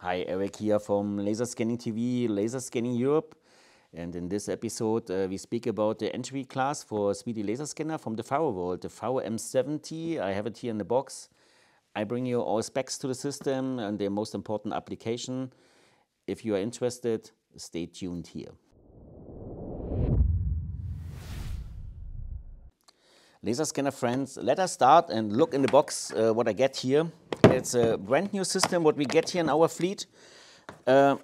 Hi, Eric here from Laser Scanning TV, Laser Scanning Europe. And in this episode, uh, we speak about the entry class for 3D laser scanner from the Faro World, the Faro M70. I have it here in the box. I bring you all specs to the system and the most important application. If you are interested, stay tuned here. Laser scanner friends, let us start and look in the box uh, what I get here. It's a brand new system what we get here in our fleet. Uh,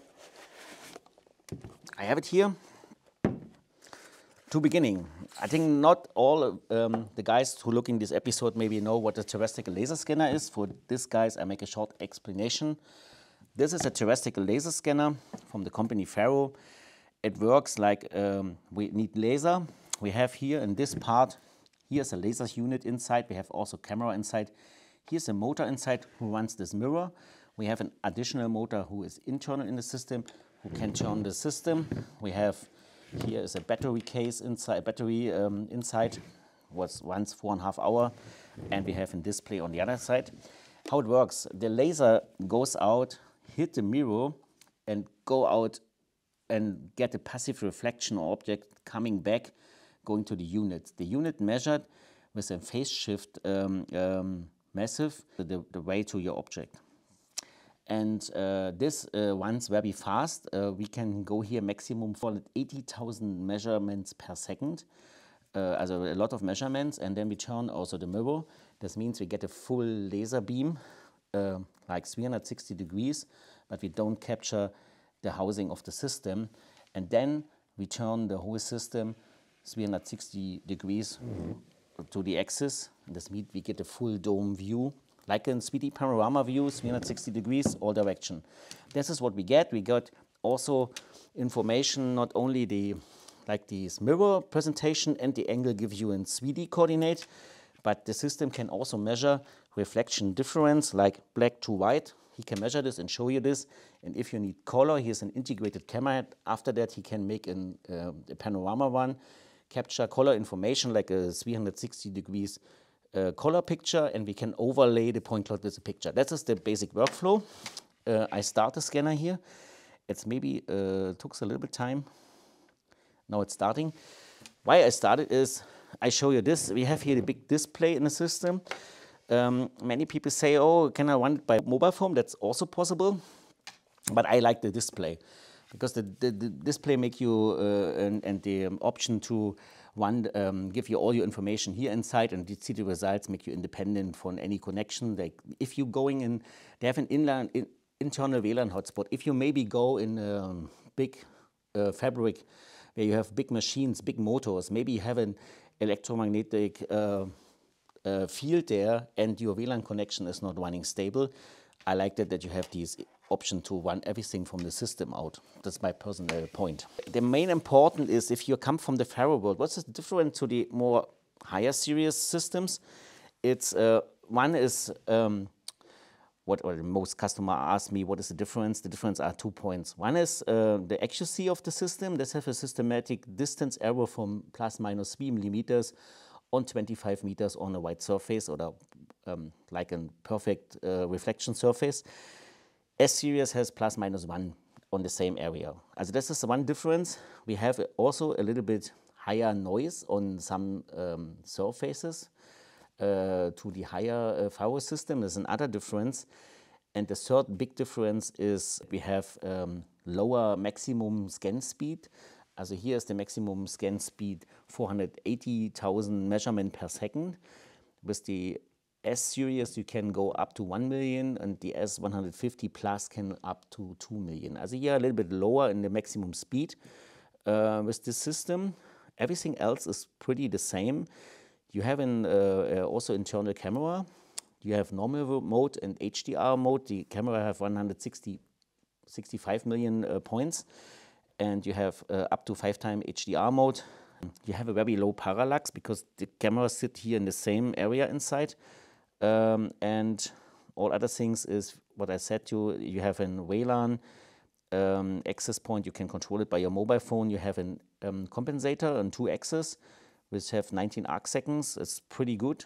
I have it here. To beginning, I think not all um, the guys who look in this episode maybe know what a terrestrial laser scanner is. For this guys, I make a short explanation. This is a terrestrial laser scanner from the company Faro. It works like um, we need laser. We have here in this part, here's a laser unit inside. We have also camera inside. Here's a motor inside who runs this mirror. We have an additional motor who is internal in the system, who can turn the system. We have here is a battery case inside, a battery um, inside, was runs four and a half hour, and we have a display on the other side. How it works, the laser goes out, hit the mirror, and go out and get a passive reflection object coming back, going to the unit. The unit measured with a phase shift um, um, massive the, the way to your object. And uh, this uh, runs very fast. Uh, we can go here maximum for 80,000 measurements per second. Uh, also a lot of measurements. And then we turn also the mirror. This means we get a full laser beam, uh, like 360 degrees, but we don't capture the housing of the system. And then we turn the whole system 360 degrees to the axis. This means we get a full dome view, like in 3D panorama view, 360 degrees, all direction. This is what we get. We got also information, not only the like this mirror presentation and the angle gives you in 3D coordinate, but the system can also measure reflection difference like black to white. He can measure this and show you this. And if you need color, he has an integrated camera. After that, he can make an, uh, a panorama one capture color information like a 360 degrees uh, color picture and we can overlay the point cloud with the picture. That is the basic workflow. Uh, I start the scanner here. It's maybe uh, took a little bit time. Now it's starting. Why I started is I show you this. We have here the big display in the system. Um, many people say, oh, can I run it by mobile phone? That's also possible. But I like the display because the, the, the display make you uh, and, and, the um, option to one um, give you all your information here inside and see the results make you independent from any connection. Like if you're going in, they have an inline in, internal WLAN hotspot. If you maybe go in a um, big uh, fabric where you have big machines, big motors, maybe you have an electromagnetic uh, uh, field there and your WLAN connection is not running stable. I like that, that you have these option to run everything from the system out. That's my personal point. The main important is if you come from the Faro world, what's the difference to the more higher series systems? It's uh, one is um, what most customer ask me what is the difference. The difference are two points. One is uh, the accuracy of the system. This have a systematic distance error from plus minus three millimeters on 25 meters on a white surface or um, like a perfect uh, reflection surface. S-series has plus minus one on the same area. Also this is one difference. We have also a little bit higher noise on some um, surfaces uh, to the higher uh, system. There's another difference. And the third big difference is we have um, lower maximum scan speed. Also here is the maximum scan speed 480,000 measurement per second. With the S series you can go up to 1 million and the S150 Plus can up to 2 million. Also here a little bit lower in the maximum speed uh, with this system. Everything else is pretty the same. You have an, uh, uh also internal camera. You have normal mode and HDR mode. The camera have 160, 65 million uh, points and you have uh, up to five time HDR mode. You have a very low parallax because the cameras sit here in the same area inside. Um, and all other things is what I said to you, you have an WLAN um, access point, you can control it by your mobile phone. You have a um, compensator and two axes, which have 19 arc seconds. It's pretty good.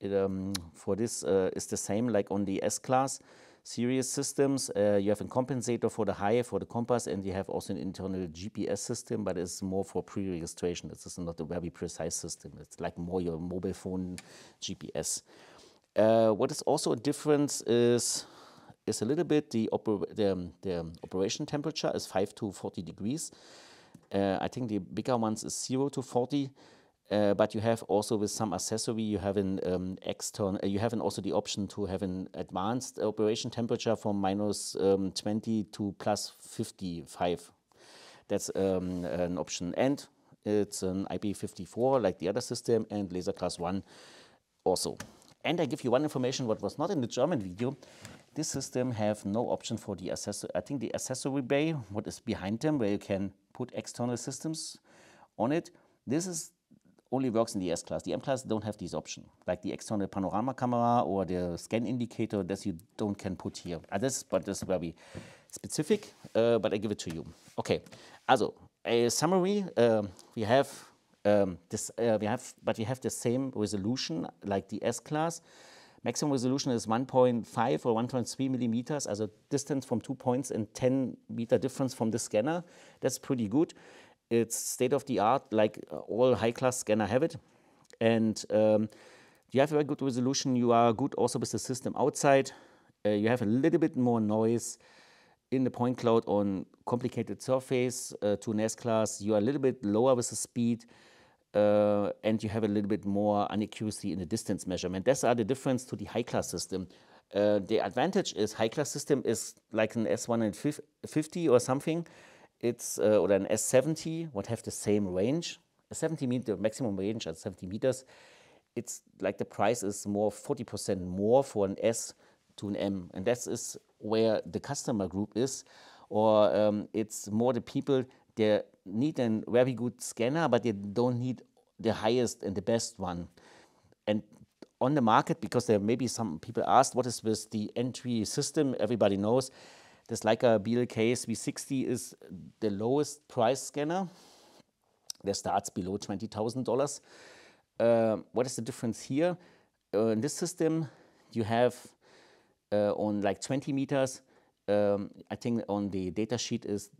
It, um, for this, uh, it's the same like on the S-Class. Series systems. Uh, you have a compensator for the high, for the compass, and you have also an internal GPS system, but it's more for pre-registration. This is not a very precise system. It's like more your mobile phone GPS. Uh, what is also a difference is is a little bit the, the, the operation temperature is 5 to 40 degrees. Uh, I think the bigger ones is 0 to 40. Uh, but you have also with some accessory, you have an um, external, uh, you have an also the option to have an advanced operation temperature from minus, um, 20 to plus 55. That's um, an option. And it's an IP54 like the other system and laser class 1 also. And I give you one information what was not in the German video. This system have no option for the accessory. I think the accessory bay, what is behind them, where you can put external systems on it. This is only works in the S-Class. The M-Class don't have this option, like the external panorama camera or the scan indicator that you don't can put here. Uh, this, but this is very specific, uh, but I give it to you. Okay, also a summary. Uh, we have um, this. Uh, we have, but we have the same resolution like the S-Class. Maximum resolution is 1.5 or 1.3 millimeters, as a distance from two points and 10 meter difference from the scanner. That's pretty good. It's state of the art, like uh, all high class scanner have it. And um, you have a very good resolution. You are good also with the system outside. Uh, you have a little bit more noise in the point cloud on complicated surface uh, to NAS class. You are a little bit lower with the speed. Uh, and you have a little bit more inaccuracy in the distance measurement. That's are the difference to the high class system. Uh, the advantage is high class system is like an S150 or something it's uh, or an S70 would have the same range. A 70 meter maximum range at 70 meters. It's like the price is more 40% more for an S to an M, and that is where the customer group is, or um, it's more the people that need a very good scanner, but they don't need the highest and the best one. And on the market, because there may be some people asked, what is with the entry system? Everybody knows this Leica BLK 360 is the lowest price scanner. That starts below $20,000. Uh, what is the difference here? Uh, in this system, you have uh, on like 20 meters, um, I think on the data sheet is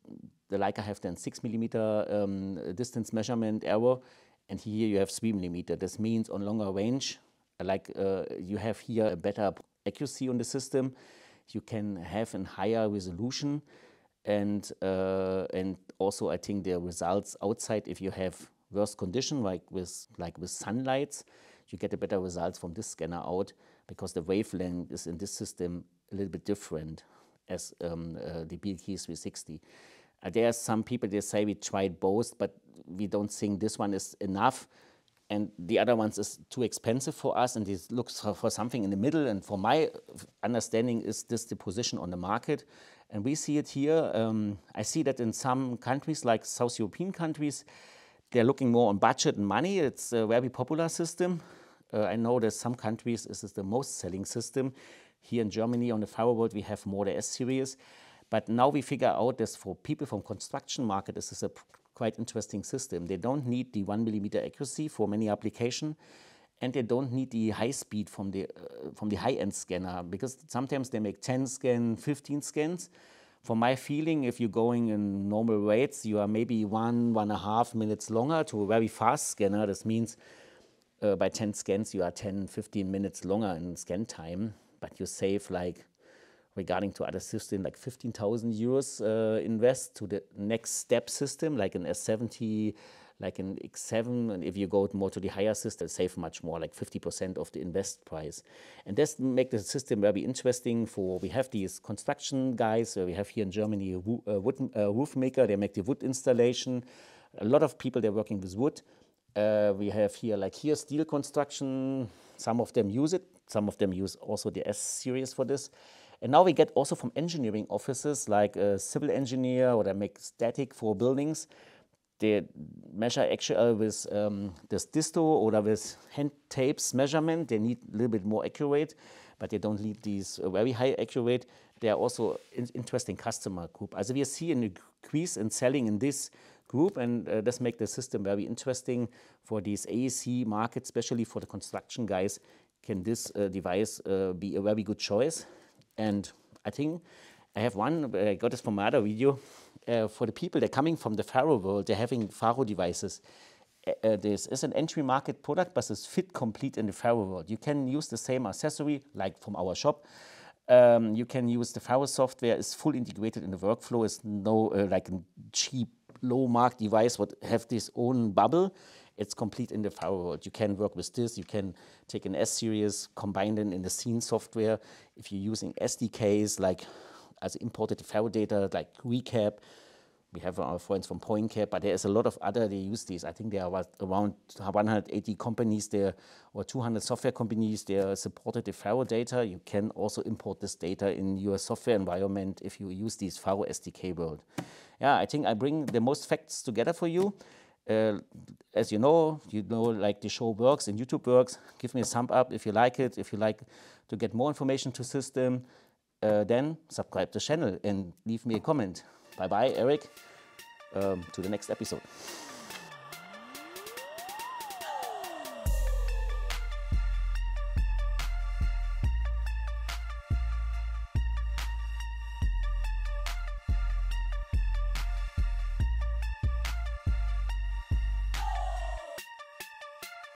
the Leica have then 6 millimeter um, distance measurement error, and here you have 3 millimeter. This means on longer range, like uh, you have here a better accuracy on the system you can have a higher resolution and uh, and also I think the results outside if you have worse condition like with like with sunlight you get a better results from this scanner out because the wavelength is in this system a little bit different as um, uh, the BLK 360. Uh, there are some people they say we tried both but we don't think this one is enough and the other ones is too expensive for us and this looks for something in the middle and for my understanding is this the position on the market. And we see it here um, i see that in some countries like south european countries they're looking more on budget and money. It's a very popular system. Uh, i know that some countries this is the most selling system. Here in germany on the Faro world we have more the s series. But now we figure out that for people from construction market this is a quite interesting system. They don't need the one millimeter accuracy for many application, and they don't need the high speed from the uh, from the high end scanner because sometimes they make 10 scan, 15 scans. For my feeling, if you're going in normal rates, you are maybe one, one and a half minutes longer to a very fast scanner. This means uh, by 10 scans, you are 10, 15 minutes longer in scan time, but you save like regarding to other system like 15,000 euros uh, invest to the next step system like an S70, like an X7, and if you go more to the higher system, save much more, like 50% of the invest price. And this make the system very interesting for, we have these construction guys, uh, we have here in Germany a uh, wood, roof maker, they make the wood installation. A lot of people, they're working with wood. Uh, we have here, like here, steel construction. Some of them use it. Some of them use also the S series for this. And now we get also from engineering offices like a civil engineer or they make static for buildings. They measure actually with um, this disto or with hand tapes measurement. They need a little bit more accurate, but they don't need these uh, very high accurate. They are also in interesting customer group. As we see an increase in selling in this group, and uh, this makes the system very interesting for these AEC market, especially for the construction guys. Can this uh, device uh, be a very good choice? And I think I have one, I got this from another video. Uh, for the people that are coming from the Faro world, they're having Faro devices. Uh, uh, this is an entry market product, but it's fit complete in the Faro world. You can use the same accessory, like from our shop. Um, you can use the Faro software, it's full integrated in the workflow. It's no uh, like cheap, low mark device what have this own bubble. It's complete in the Faro world. You can work with this. You can take an S series, combine it in the scene software. If you're using SDKs like as imported Faro data like Recap. We have our friends from PointCab, but there is a lot of other, they use these. I think there are around 180 companies there or 200 software companies. They are supported the Faro data. You can also import this data in your software environment if you use these Faro SDK world. Yeah, I think I bring the most facts together for you. Uh, as you know, you know like the show works and YouTube works. Give me a thumb up if you like it. If you like to get more information to system, uh, then subscribe the channel and leave me a comment. Bye bye, Eric. Um, to the next episode.